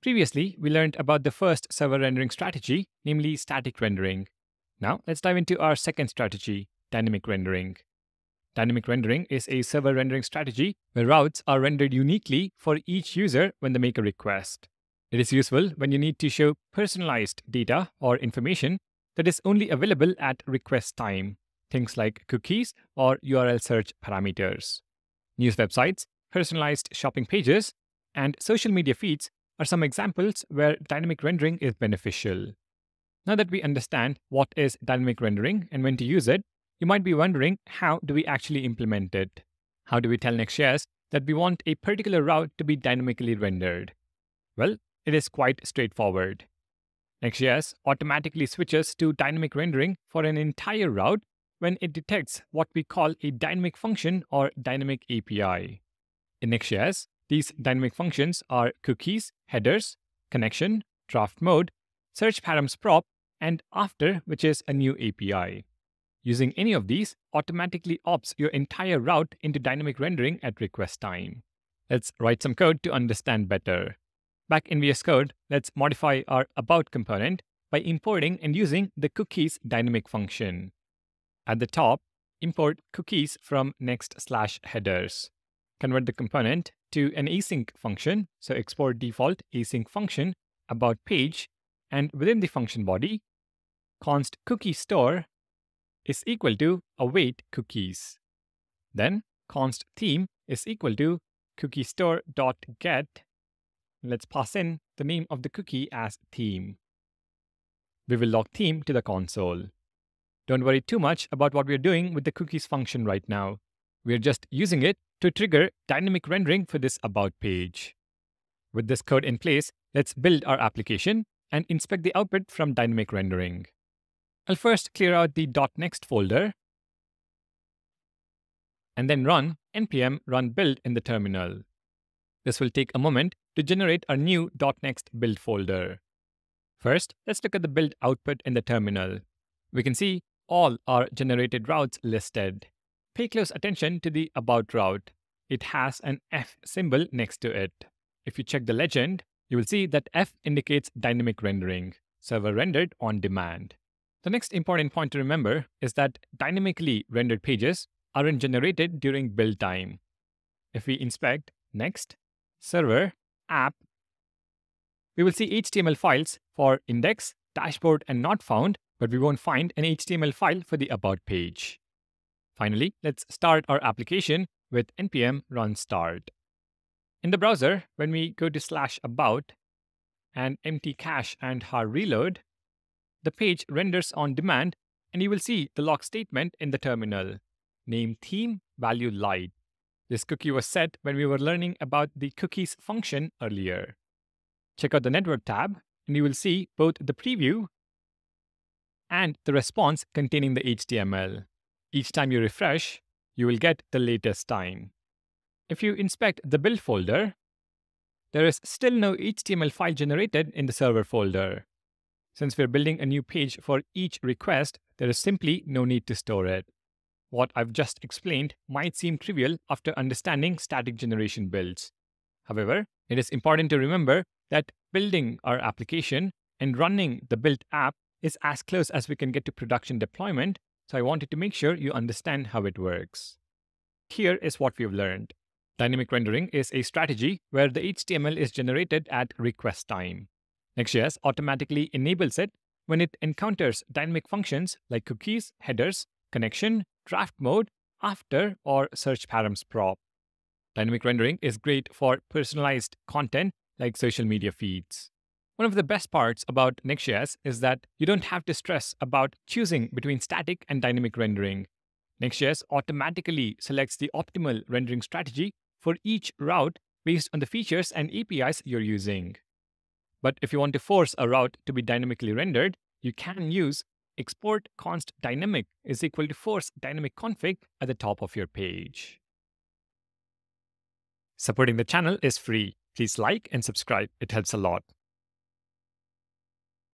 Previously, we learned about the first server rendering strategy, namely static rendering. Now, let's dive into our second strategy, dynamic rendering. Dynamic rendering is a server rendering strategy where routes are rendered uniquely for each user when they make a request. It is useful when you need to show personalized data or information that is only available at request time, things like cookies or URL search parameters. News websites, personalized shopping pages, and social media feeds are some examples where dynamic rendering is beneficial. Now that we understand what is dynamic rendering and when to use it, you might be wondering how do we actually implement it? How do we tell Next.js that we want a particular route to be dynamically rendered? Well, it is quite straightforward. Next.js automatically switches to dynamic rendering for an entire route when it detects what we call a dynamic function or dynamic API. In Next.js, these dynamic functions are cookies, headers, connection, draft mode, search params prop, and after, which is a new API. Using any of these automatically ops your entire route into dynamic rendering at request time. Let's write some code to understand better. Back in VS Code, let's modify our about component by importing and using the cookies dynamic function. At the top, import cookies from next slash headers. Convert the component to an async function. So export default async function about page, and within the function body, const cookie store is equal to await cookies. Then const theme is equal to cookie store dot get. Let's pass in the name of the cookie as theme. We will log theme to the console. Don't worry too much about what we're doing with the cookies function right now. We're just using it to trigger dynamic rendering for this About page. With this code in place, let's build our application and inspect the output from dynamic rendering. I'll first clear out the .next folder and then run npm run build in the terminal. This will take a moment to generate our new .next build folder. First, let's look at the build output in the terminal. We can see all our generated routes listed. Pay close attention to the about route. It has an F symbol next to it. If you check the legend, you will see that F indicates dynamic rendering, server rendered on demand. The next important point to remember is that dynamically rendered pages aren't generated during build time. If we inspect next, server, app, we will see HTML files for index, dashboard, and not found, but we won't find an HTML file for the about page. Finally, let's start our application with npm run start. In the browser, when we go to slash about and empty cache and hard reload, the page renders on demand and you will see the log statement in the terminal. Name theme, value light. This cookie was set when we were learning about the cookies function earlier. Check out the network tab and you will see both the preview and the response containing the HTML. Each time you refresh, you will get the latest time. If you inspect the build folder, there is still no HTML file generated in the server folder. Since we're building a new page for each request, there is simply no need to store it. What I've just explained might seem trivial after understanding static generation builds. However, it is important to remember that building our application and running the built app is as close as we can get to production deployment so I wanted to make sure you understand how it works. Here is what we've learned. Dynamic rendering is a strategy where the HTML is generated at request time. Next.js automatically enables it when it encounters dynamic functions like cookies, headers, connection, draft mode, after, or search params prop. Dynamic rendering is great for personalized content like social media feeds. One of the best parts about Next.js is that you don't have to stress about choosing between static and dynamic rendering. Next.js automatically selects the optimal rendering strategy for each route based on the features and APIs you're using. But if you want to force a route to be dynamically rendered, you can use export const dynamic is equal to force dynamic config at the top of your page. Supporting the channel is free. Please like and subscribe, it helps a lot.